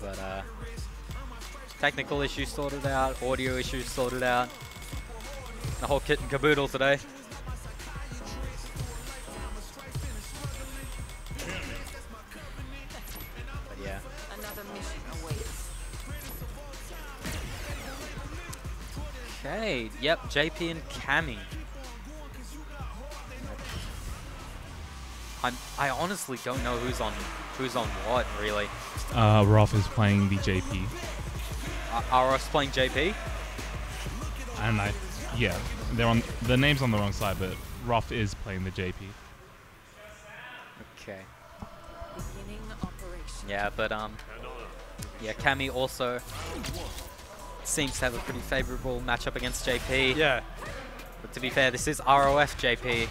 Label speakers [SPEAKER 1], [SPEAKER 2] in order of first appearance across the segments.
[SPEAKER 1] But uh, technical issues sorted out, audio issues sorted out. The whole kit and caboodle today. But yeah.
[SPEAKER 2] Another mission awaits.
[SPEAKER 1] Okay, yep, JP and Cammy. I'm, I honestly don't know who's on who's on what really.
[SPEAKER 3] Uh, ROF is playing the JP,
[SPEAKER 1] Are, are us playing JP?
[SPEAKER 3] and I, yeah, they're on the name's on the wrong side, but ROF is playing the JP.
[SPEAKER 1] Okay.
[SPEAKER 2] Beginning operation.
[SPEAKER 1] Yeah, but um, yeah, Cammy also seems to have a pretty favorable matchup against JP.
[SPEAKER 4] Yeah.
[SPEAKER 1] But to be fair, this is ROF JP.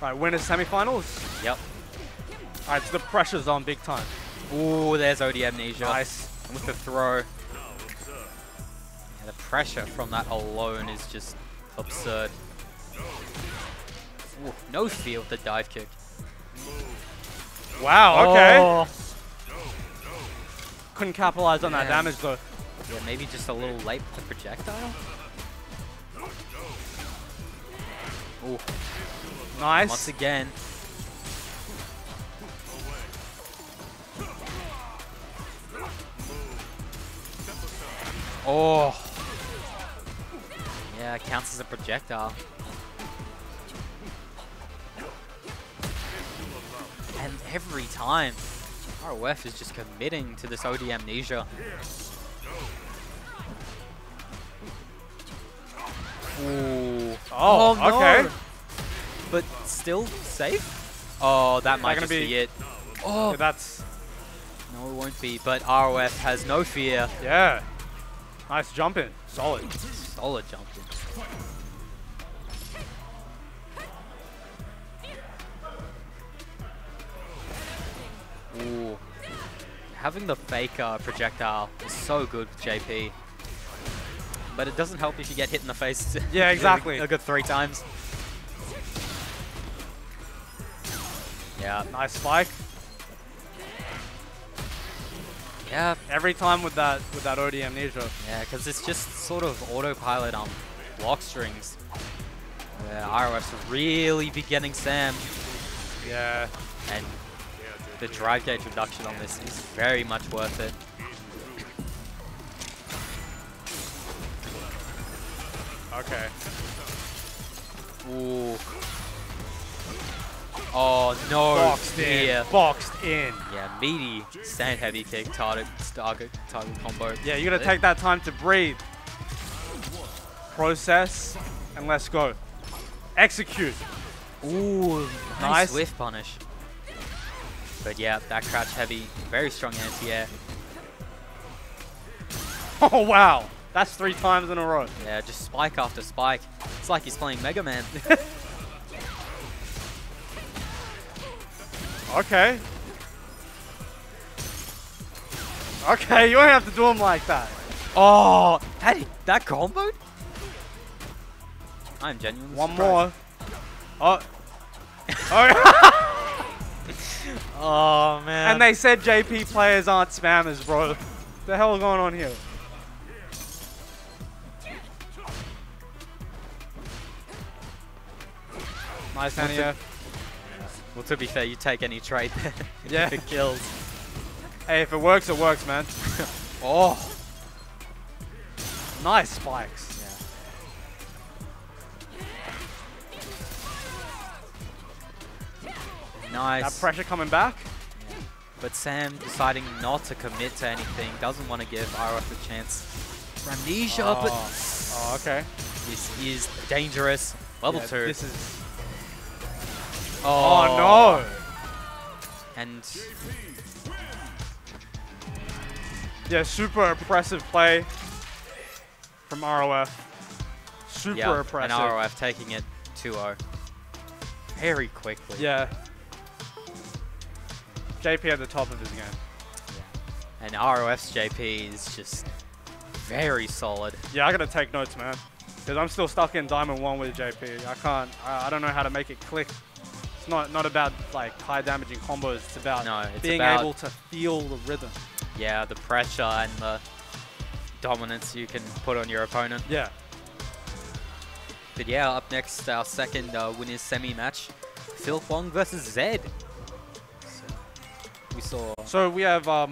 [SPEAKER 4] Right, winners semifinals.
[SPEAKER 1] Yep.
[SPEAKER 4] All right, so the pressure's on big time.
[SPEAKER 1] Ooh, there's OD Amnesia.
[SPEAKER 4] Nice.
[SPEAKER 1] And with the throw. Yeah, the pressure from that alone is just absurd. Ooh, no fear with the dive kick.
[SPEAKER 4] Wow. Okay.
[SPEAKER 1] Oh.
[SPEAKER 4] Couldn't capitalize on that damage though.
[SPEAKER 1] Yeah, maybe just a little late with the projectile. Ooh,
[SPEAKER 4] Nice.
[SPEAKER 1] once again. Oh. Yeah, it counts as a projectile. And every time, ROF is just committing to this OD amnesia. Ooh.
[SPEAKER 4] Oh, oh okay.
[SPEAKER 1] no. But still safe? Oh, that might just be,
[SPEAKER 4] be-
[SPEAKER 1] it. Oh,
[SPEAKER 4] Yeah, that's
[SPEAKER 1] no, it won't be. But ROF has no fear.
[SPEAKER 4] yeah. Nice jumping. Solid.
[SPEAKER 1] Solid jumping. Ooh. Having the fake uh, projectile is so good with JP. But it doesn't help if you get hit in the face.
[SPEAKER 4] Yeah, exactly.
[SPEAKER 1] a good three times. Yeah.
[SPEAKER 4] Nice spike.
[SPEAKER 1] Yeah,
[SPEAKER 4] Every time with that with that OD amnesia.
[SPEAKER 1] Yeah, because it's just sort of autopilot on block strings. Yeah, ROF's really be getting Sam,
[SPEAKER 4] Yeah.
[SPEAKER 1] and the drive gauge reduction on this is very much worth it.
[SPEAKER 4] Okay.
[SPEAKER 1] Ooh. Oh no!
[SPEAKER 4] Boxed in.
[SPEAKER 1] Yeah,
[SPEAKER 4] Boxed in.
[SPEAKER 1] yeah, meaty sand heavy kick target target target combo.
[SPEAKER 4] Yeah, you gotta take that time to breathe. Process and let's go. Execute.
[SPEAKER 1] Ooh, nice,
[SPEAKER 4] Nice.
[SPEAKER 1] whiff punish. But yeah, that crouch heavy, very strong anti-air.
[SPEAKER 4] Oh wow. That's three times in a row.
[SPEAKER 1] Yeah, just spike after spike. It's like he's playing Mega Man.
[SPEAKER 4] Okay. Okay, you don't have to do them like that.
[SPEAKER 1] oh, that that combo? I'm genuinely
[SPEAKER 4] One
[SPEAKER 1] surprised.
[SPEAKER 4] more. Oh. oh.
[SPEAKER 1] Oh man.
[SPEAKER 4] and they said JP players aren't spammers, bro. The hell going on here? Nice, Ania.
[SPEAKER 1] Well, to be fair, you take any trade there.
[SPEAKER 4] Yeah.
[SPEAKER 1] if it kills.
[SPEAKER 4] Hey, if it works, it works, man.
[SPEAKER 1] Oh.
[SPEAKER 4] Nice spikes.
[SPEAKER 1] Nice.
[SPEAKER 4] That pressure coming back.
[SPEAKER 1] But Sam deciding not to commit to anything, doesn't want to give RF a chance. Amnesia,
[SPEAKER 4] Oh.
[SPEAKER 1] but
[SPEAKER 4] Oh, okay.
[SPEAKER 1] this is dangerous. Level
[SPEAKER 4] Yeah,
[SPEAKER 1] two.
[SPEAKER 4] This is.
[SPEAKER 1] Oh,
[SPEAKER 4] Oh, no.
[SPEAKER 1] And
[SPEAKER 4] Yeah, super impressive play from ROF. Super
[SPEAKER 1] yeah,
[SPEAKER 4] impressive.
[SPEAKER 1] and ROF taking it 2-0 very quickly.
[SPEAKER 4] Yeah. JP at the top of his game.
[SPEAKER 1] And ROF's JP is just very solid.
[SPEAKER 4] Yeah, I gotta take notes, man. Because I'm still stuck in Diamond 1 with JP. I can't, I, I don't know how to make it click. Not, not about like high damaging combos, it's about
[SPEAKER 1] No, it's
[SPEAKER 4] being
[SPEAKER 1] about-
[SPEAKER 4] able to feel the rhythm.
[SPEAKER 1] Yeah, the pressure and the dominance you can put on your opponent.
[SPEAKER 4] Yeah.
[SPEAKER 1] But yeah, up next, our second uh, winners semi match, Phil Huang versus Zed. So we saw
[SPEAKER 4] So we have um,